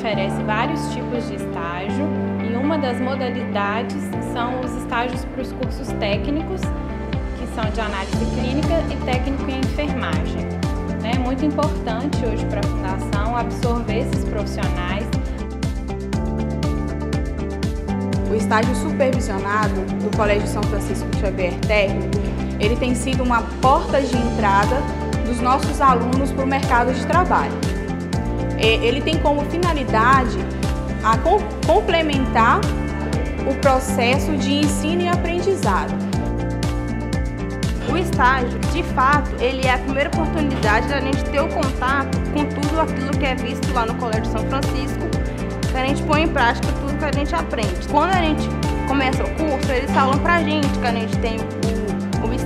oferece vários tipos de estágio e uma das modalidades são os estágios para os cursos técnicos, que são de análise clínica e técnico em enfermagem. É muito importante hoje para a Fundação absorver esses profissionais. O estágio supervisionado do Colégio São Francisco Xavier Técnico, ele tem sido uma porta de entrada dos nossos alunos para o mercado de trabalho. Ele tem como finalidade a complementar o processo de ensino e aprendizado. O estágio, de fato, ele é a primeira oportunidade da gente ter o contato com tudo aquilo que é visto lá no Colégio São Francisco, que a gente põe em prática tudo que a gente aprende. Quando a gente começa o curso, eles falam pra gente que a gente tem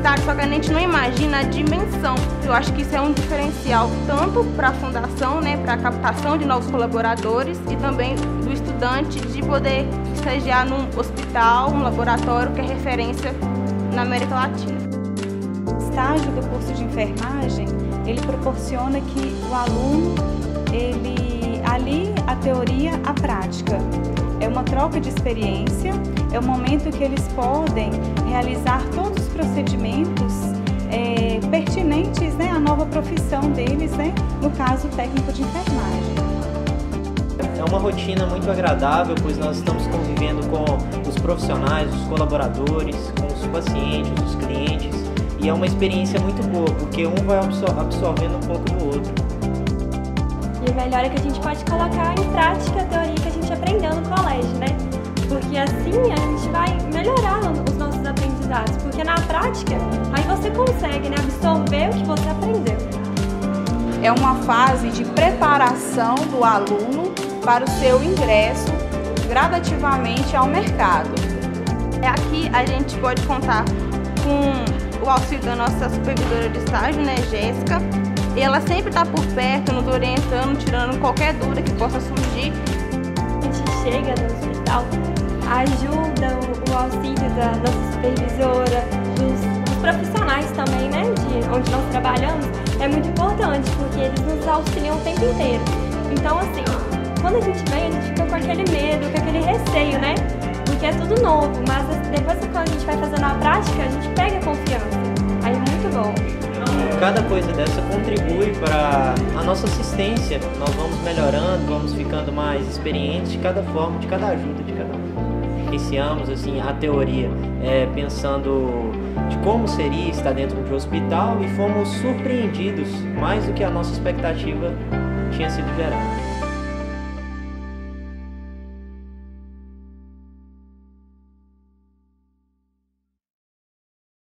estágio, só que a gente não imagina a dimensão. Eu acho que isso é um diferencial tanto para a fundação, né, para a captação de novos colaboradores e também do estudante de poder estagiar num hospital, um laboratório que é referência na América Latina. O estágio do curso de enfermagem, ele proporciona que o aluno, ele ali a teoria, a prática. Uma troca de experiência, é o momento que eles podem realizar todos os procedimentos é, pertinentes né, à nova profissão deles, né, no caso técnico de enfermagem. É uma rotina muito agradável, pois nós estamos convivendo com os profissionais, os colaboradores, com os pacientes, os clientes, e é uma experiência muito boa, porque um vai absorvendo um pouco do outro. E o melhor é que a gente pode colocar em prática a teoria que a gente aprendeu no colégio, né? Porque assim a gente vai melhorar os nossos aprendizados, porque na prática aí você consegue né, absorver o que você aprendeu. É uma fase de preparação do aluno para o seu ingresso gradativamente ao mercado. É aqui a gente pode contar com o auxílio da nossa supervisora de estágio, né, Jéssica. E ela sempre está por perto, nos orientando, tirando qualquer dúvida que possa surgir. A gente chega no hospital, ajuda o, o auxílio da nossa supervisora, dos, dos profissionais também, né, de onde nós trabalhamos, é muito importante, porque eles nos auxiliam o tempo inteiro. Então, assim, quando a gente vem, a gente fica com aquele medo, com aquele receio, né? Porque é tudo novo, mas depois quando a gente vai fazendo a prática, Cada coisa dessa contribui para a nossa assistência. Nós vamos melhorando, vamos ficando mais experientes de cada forma, de cada ajuda, de cada um. Iniciamos assim a teoria é, pensando de como seria estar dentro de um hospital e fomos surpreendidos mais do que a nossa expectativa tinha sido gerada.